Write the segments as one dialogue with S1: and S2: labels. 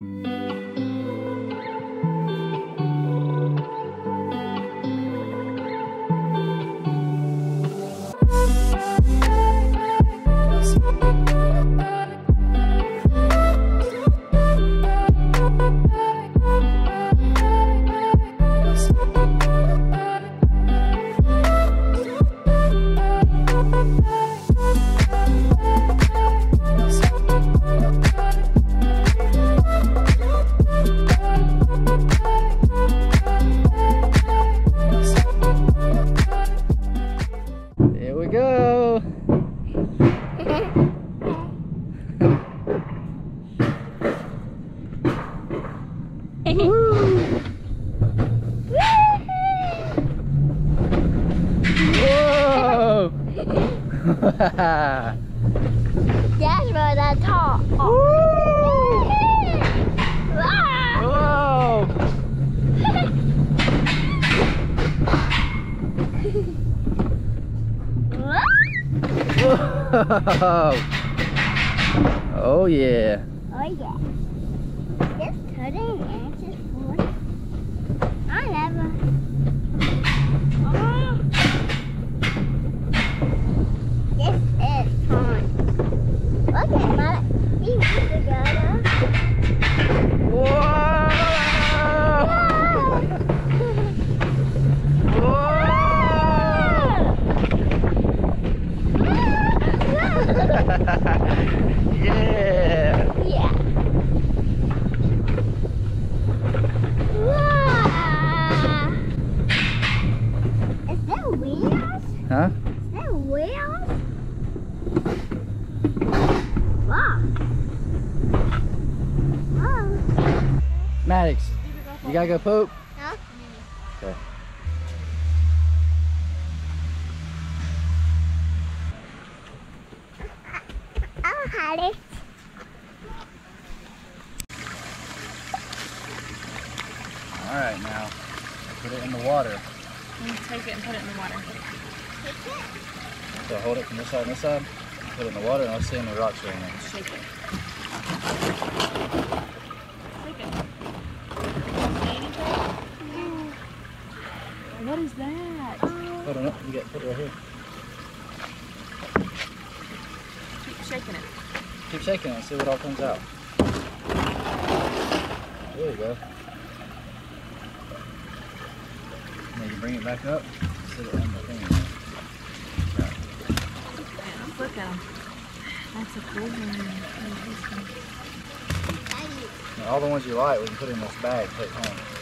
S1: There Whoa!
S2: That's where the top.
S1: Whoa! Whoa! Oh yeah.
S2: Oh yeah. This cutting inches for I never. Oh. This is fun. Look at my he wants to
S1: Whoa! yeah. Maddox, you gotta go poop?
S2: Huh?
S1: Okay.
S2: Oh, Harry.
S1: All right, now put it in the water.
S3: Mm, take it and put it in the water.
S1: So hold it from this side and this side. Put it in the water and I'll see how many rocks are in it.
S3: Shake it. Shake it. What is that?
S1: Hold on, up. you get put it right here.
S3: Keep shaking it.
S1: Keep shaking it and see what all comes out. There you go. Then you bring it back up. Sit it on the thing.
S3: Man, look at him. That's a cool one.
S1: All the ones you like, we can put in this bag, take home.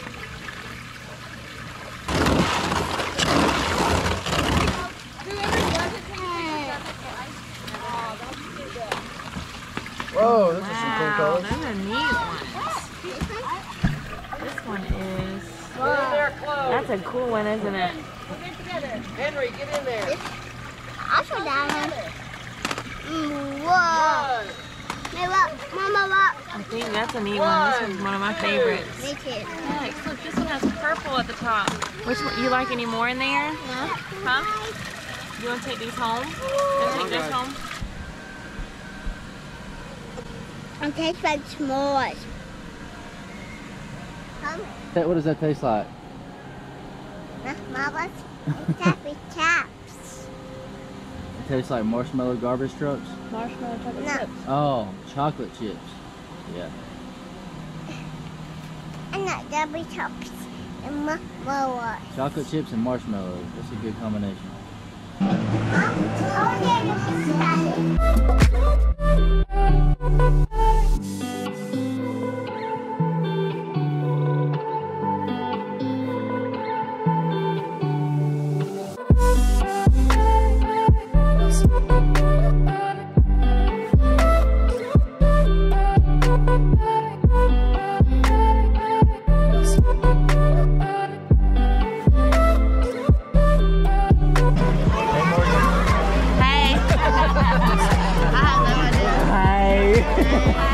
S1: Whoa, this is some cool
S3: Wow,
S1: colors.
S3: those are neat ones. This one is. That's a cool one, isn't it?
S4: Henry, get in there.
S2: I saw that one. Mm, whoa. Hey, look.
S3: I think that's a neat one. This one's one of my favorites.
S2: Me too.
S3: Alex, look, this one has purple at the top. Which one? You like any more in there?
S2: No?
S3: Huh? You want to take these home? You want to take this home?
S2: It tastes like s'mores. Come,
S1: What does that taste like?
S2: huh, Mama's. It's happy chaps.
S1: It tastes like marshmallow garbage trucks.
S3: Marshmallow chocolate
S2: No.
S3: chips.
S1: Oh, chocolate chips. Yeah.
S2: And not double chops. And more, more?
S1: Chocolate chips and marshmallows. That's a good combination.
S2: Oh, yeah, Yeah.